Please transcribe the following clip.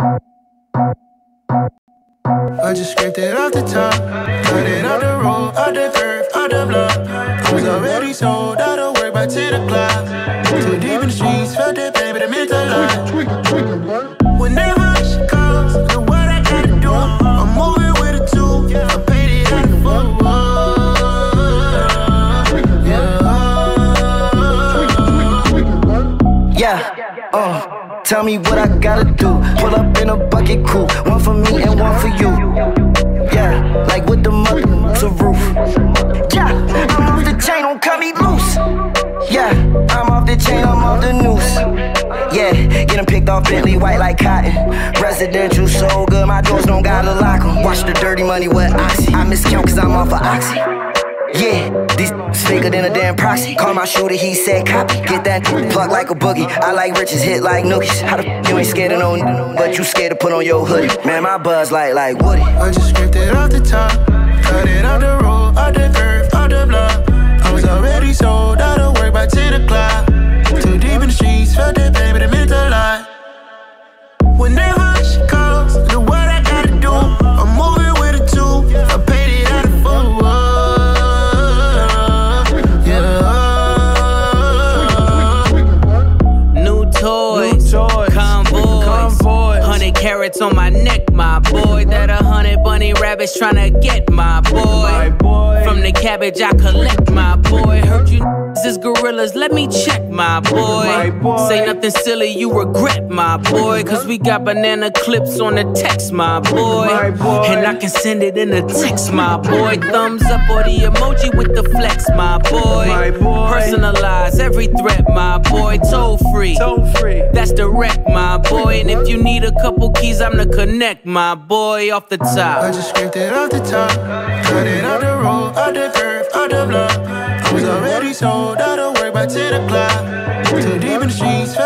I just scraped it off the top, cut it off the road, off the curve, off the block. I was already sold out of work by 10 o'clock. Too deep in the streets, felt that it meant a lot. Whenever she calls, know what I gotta do. I'm moving with a two, I paid it out the full. Yeah, uh, tell me what I gotta do. Pull up in a bucket crew, one for me and one for you. Yeah, like with the mother to roof. Yeah, I'm off the chain, don't cut me loose. Yeah, I'm off the chain, I'm off the noose. Yeah, getting picked off Bentley white like cotton. Residential so good, my doors don't gotta lock 'em. Watch the dirty money with Oxy. I miscount cause I'm off of Oxy. Yeah, these faker than a damn proxy. Call my shooter, he said copy. Get that plug like a boogie. I like riches, hit like nookies. How the f you ain't scared of no but you scared to put on your hoodie. Man, my buzz like like Woody. I just scraped it off the top, cut it off the carats on my neck, my boy. That a hundred bunny rabbits tryna get my boy. From the cabbage I collect, my boy. Heard you is gorillas, let me check, my boy. Say nothing silly, you regret, my boy. Cause we got banana clips on the text, my boy. And I can send it in a text, my boy. Thumbs up or the emoji with the flex, my boy. Personalize every threat, my boy. Toll free. Toll free. That's direct, my boy. And if you need a couple keys, I'm the connect, my boy. Off the top. I just scraped it off the top, cut it off the road, off the curve, off the block. Work by 10 o'clock. Too deep in the streets,